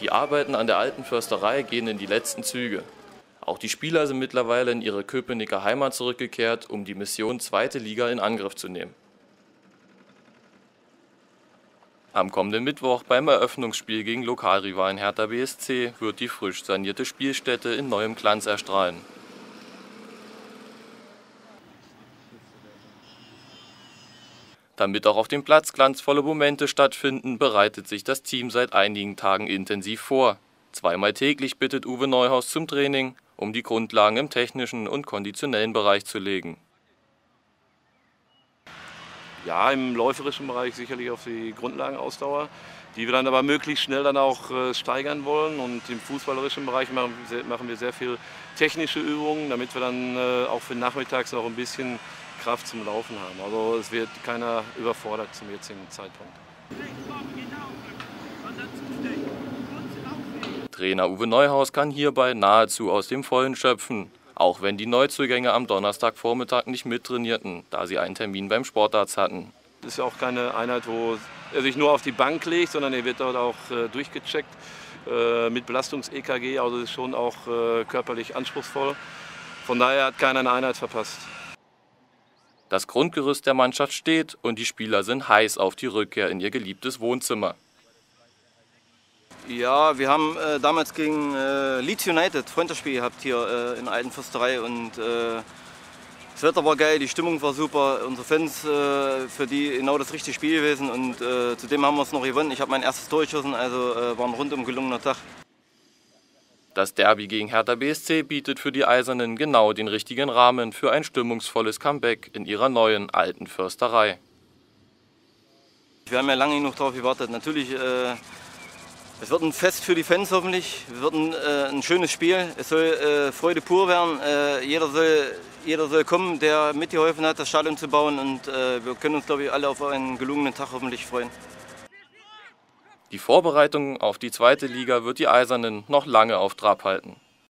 Die Arbeiten an der alten Försterei gehen in die letzten Züge. Auch die Spieler sind mittlerweile in ihre Köpenicker Heimat zurückgekehrt, um die Mission zweite Liga in Angriff zu nehmen. Am kommenden Mittwoch beim Eröffnungsspiel gegen Lokalrivalen Hertha BSC wird die frisch sanierte Spielstätte in neuem Glanz erstrahlen. Damit auch auf dem Platz glanzvolle Momente stattfinden, bereitet sich das Team seit einigen Tagen intensiv vor. Zweimal täglich bittet Uwe Neuhaus zum Training, um die Grundlagen im technischen und konditionellen Bereich zu legen. Ja, im läuferischen Bereich sicherlich auf die Grundlagenausdauer, die wir dann aber möglichst schnell dann auch äh, steigern wollen. Und im fußballerischen Bereich machen, wir sehr viel technische Übungen, damit wir dann äh, auch für nachmittags noch ein bisschen Kraft zum Laufen haben. Also es wird keiner überfordert zum jetzigen Zeitpunkt. Trainer Uwe Neuhaus kann hierbei nahezu aus dem Vollen schöpfen. Auch wenn die Neuzugänge am Donnerstagvormittag nicht mittrainierten, da sie einen Termin beim Sportarzt hatten. Das ist ja auch keine Einheit, wo er sich nur auf die Bank legt, sondern er wird dort auch äh, durchgecheckt äh, mit Belastungs-EKG. Also ist schon auch äh, körperlich anspruchsvoll. Von daher hat keiner eine Einheit verpasst. Das Grundgerüst der Mannschaft steht und die Spieler sind heiß auf die Rückkehr in ihr geliebtes Wohnzimmer. Ja, wir haben äh, damals gegen äh, Leeds United Freundschaftsspiel gehabt hier äh, in alten Fürsterei und äh, das Wetter war geil, die Stimmung war super, unsere Fans äh, für die genau das richtige Spiel gewesen und äh, zudem haben wir es noch gewonnen. Ich habe mein erstes Tor geschossen, also war ein rundum gelungener Tag. Das Derby gegen Hertha BSC bietet für die Eisernen genau den richtigen Rahmen für ein stimmungsvolles Comeback in ihrer neuen alten Försterei. Wir haben ja lange genug darauf gewartet. Natürlich, äh, es wird ein Fest für die Fans hoffentlich. Es wird ein, äh, ein schönes Spiel. Es soll äh, Freude pur werden. Äh, jeder, soll, jeder soll kommen, der mitgeholfen hat, das Stadion zu bauen. Und äh, wir können uns, glaube ich, alle auf einen gelungenen Tag hoffentlich freuen. Die Vorbereitung auf die zweite Liga wird die Eisernen noch lange auf Trab halten.